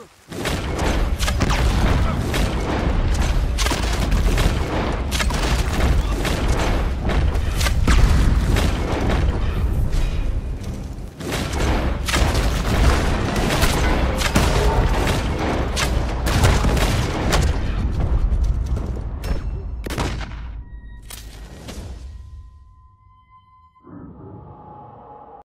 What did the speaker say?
Huh?